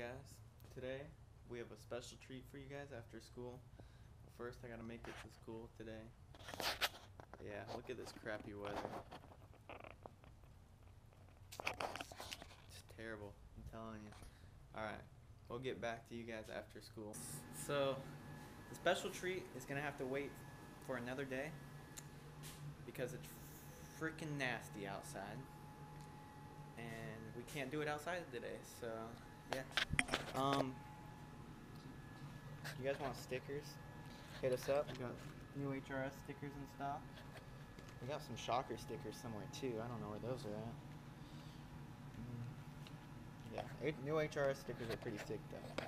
guys. Today we have a special treat for you guys after school. First, I gotta make it to school today. Yeah, look at this crappy weather. It's terrible. I'm telling you. All right, we'll get back to you guys after school. So, the special treat is gonna have to wait for another day because it's freaking nasty outside and we can't do it outside today. So yeah. Um, you guys want stickers? Hit us up. We got new HRS stickers and stuff. We got some shocker stickers somewhere too. I don't know where those are at. Mm, Yeah, new HRS stickers are pretty sick though.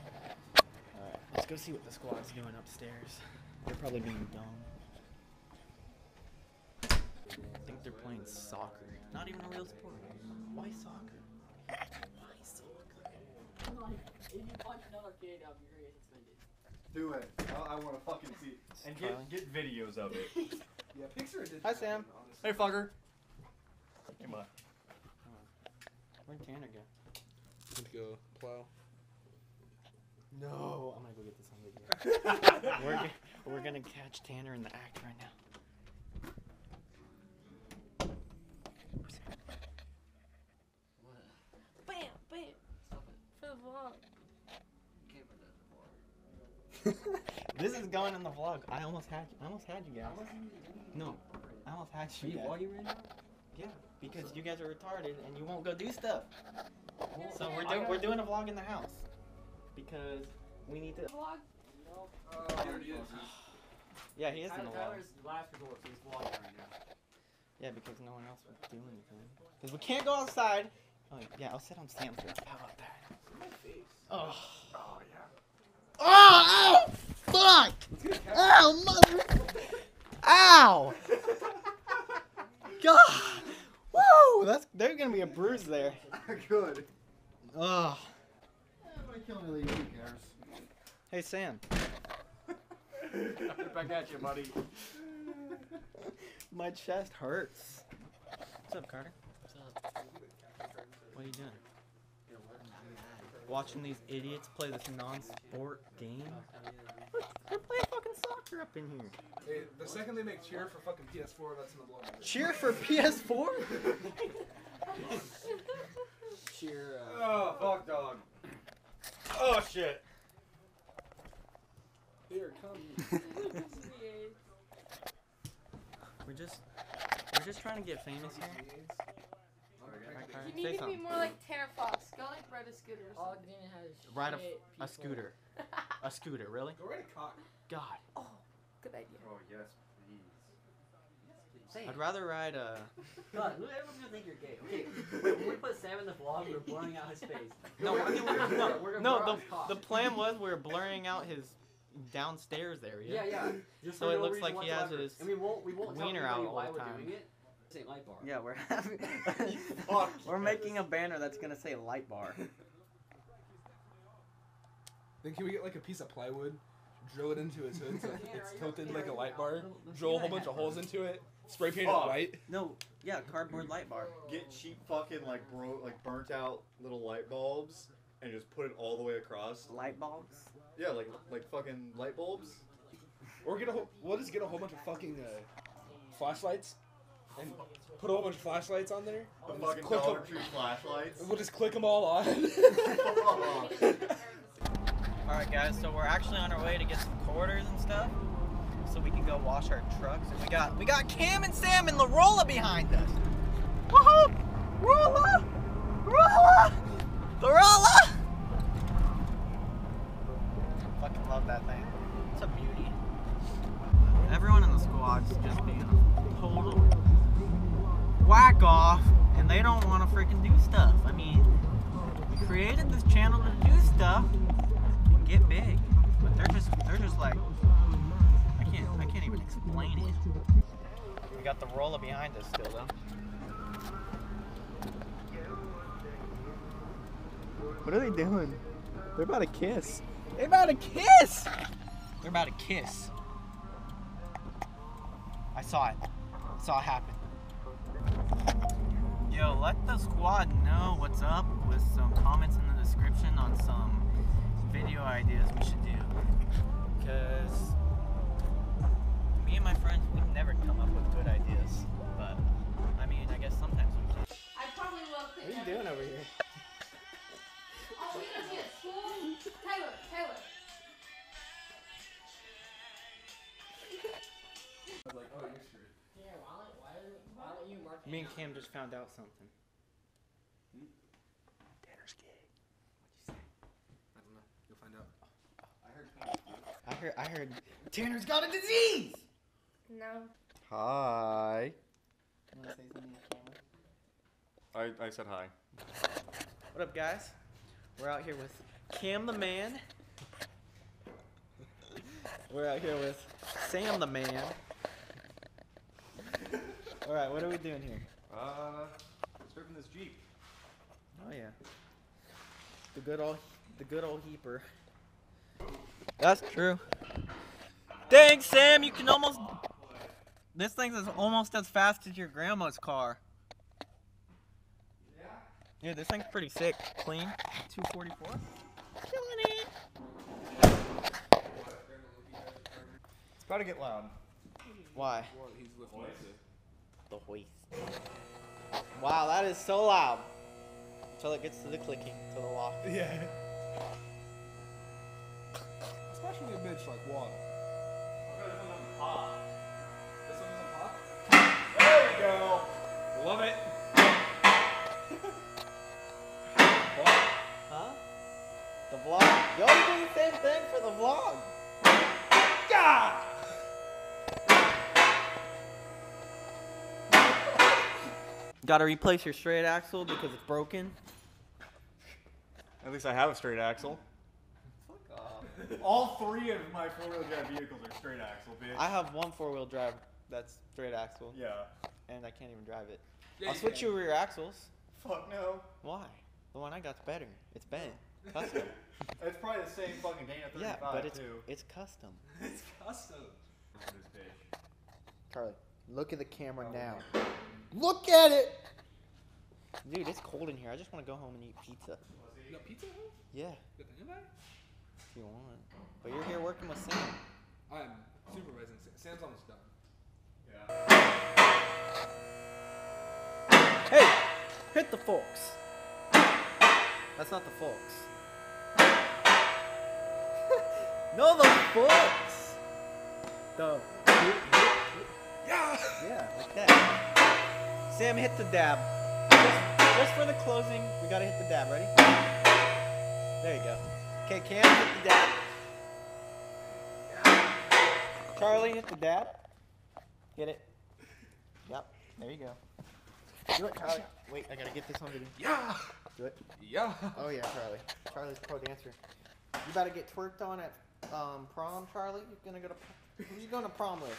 Alright, let's go see what the squad's doing upstairs. They're probably being dumb. I think they're playing soccer. Not even a real sport. Why soccer? Why soccer? If you punch another kid, I'll be very suspended. Do it. I, I want to fucking see. It. And get get videos of it. yeah, Pixar did. Hi, Sam. Hey, fucker. Come on. Where'd Tanner go? Let's go plow. No, I'm gonna go get this on video. we're, we're gonna catch Tanner in the act right now. Bam, bam. Stop it. For the vlog. Can't put that in the vlog. This is going in the vlog. I almost had you. I almost had you guys. No, I almost had Are you you guys. vlogging right now? Yeah, because you guys are retarded and you won't go do stuff. So we're doing we're doing a vlog in the house because we need to. Vlog? No. Uh, yeah, he is in the vlog. Tyler's last resort, so he's vlogging right now. Yeah, because no one else would do anything. Because we can't go outside. Oh yeah, I'll sit on Sam's lap. How about that? Oh. Oh yeah. Oh, ow! Fuck! Ow, mother! Ow! God! Woo! That's there's gonna be a bruise there. Good. Ugh. Nobody killing illegal. Who cares? Hey Sam. Back at you, buddy. My chest hurts. What's up, Carter? What's up? What are you doing? Watching these idiots play this non-sport game? Look, they're playing fucking soccer up in here. Hey, the second they make cheer for fucking PS4, that's in the blood. Cheer for PS4? Cheer. Uh, Oh fuck, dog. Oh shit. Here, come. We're just we're just trying to get famous here. Right, Carter? You Say need to be more like Tanner Fox. Go like ride a scooter or something. Ogden has Ride a, shit a people. scooter. A scooter, really? Go right a cock. God. oh, good idea. Oh yes, please. Say I'd it. rather ride a God, who everyone's gonna think you're gay? Okay, wait, when we put Sam in the vlog, we're blurring out his face. No, we're, I mean, we're, we're- no, we're gonna No, blur out his the, cock. the plan was we were blurring out his downstairs area. Yeah, yeah. Just So for it no looks reason like he has whatsoever. his And we won't, we won't tell wiener anybody out all why the we're time. doing it. This ain't light bar. Yeah, we're having we're making a banner that's gonna say light bar. Then can we get like a piece of plywood, drill it into it so it's, Yeah, it's tilted like a light bar, Let's- let's drill a whole bunch of holes into it, spray paint Fuck. it white. No, yeah, cardboard light bar. Get cheap fucking like bro like burnt out little light bulbs and just put it all the way across. Light bulbs. Yeah, like like fucking light bulbs. Or get a whole, we'll just get a whole bunch of fucking uh, flashlights and put a whole bunch of flashlights on there. The and fucking click Dollar 'em. Tree flashlights. We'll just click them all on. All right, guys. So we're actually on our way to get some quarters and stuff, so we can go wash our trucks. And we got we got Cam and Sam and Larola behind us. Woohoo! Rolla! Rolla! Created this channel to do stuff and get big, but they're just they're just like I can't I can't even explain it. We got the roller behind us still though. What are they doing? They're about to kiss. They're about to kiss. They're about to kiss. I saw it. Saw it happen. Yo, let the squad know what's up with some comments in the description on some video ideas we should do. Because me and my friends, we never come up with good ideas. But, I mean, I guess sometimes we can. I probably will What are you doing over here? Oh, we gonna be at school? Taylor, Taylor. I was like, oh, you're screwed. Yeah, why why why don't you mark Me and Cam just found out something. I don't know. You'll find out. I heard, I heard Tanner's got a disease! No. Hi. You wanna say something to the camera? I, I said hi. What up, guys? We're out here with Cam the man. We're out here with Sam the man. All right, what are we doing here? Uh, stripping this Jeep. Oh yeah, the good old, the good old heaper. That's true. Dang, Sam, you can almost. This thing's is almost as fast as your grandma's car. Yeah, this thing's pretty sick. Clean. 244. Killing it. It's about to get loud. Why? Well, he's lifting up the. The hoist. Wow, that is so loud. Until it gets to the clicking, to the lock. Yeah. Smash me like water. This one doesn't pop? There we go. Love it. Huh? The vlog. Yo, you do the same thing for the vlog. God! Gotta replace your straight axle because it's broken. At least I have a straight axle. Fuck off. All three of my four-wheel drive vehicles are straight axle, bitch. I have one four wheel drive that's straight axle, yeah. and I can't even drive it. Yeah, I'll you switch can. you rear axles. Fuck no. Why? The one I got's better. It's bent. Custom. It's probably the same fucking Dana 35 yeah, but it's too. it's custom. It's custom. This bitch. Charlie, look at the camera oh, now. Look at it! Dude, it's cold in here. I just want to go home and eat pizza. You got pizza? Hut? Yeah, Got the invite? If you want. But you're here working with Sam. I'm supervising. Sam. Sam's almost done. Yeah. Hey! Hit the forks. That's not the forks. no, the forks! The. Yeah! Yeah, like that. Sam, hit the dab. Just, just for the closing, we gotta hit the dab. Ready? There you go. Okay, Cam, hit the dab. Charlie, hit the dab. Get it? Yep. There you go. Do it, Charlie. Wait, I gotta get this on video. Yeah! Do it. Yeah! Oh yeah, Charlie. Charlie's pro dancer. You better get twerked on at um, prom, Charlie. You're gonna go to. Who you going to prom with?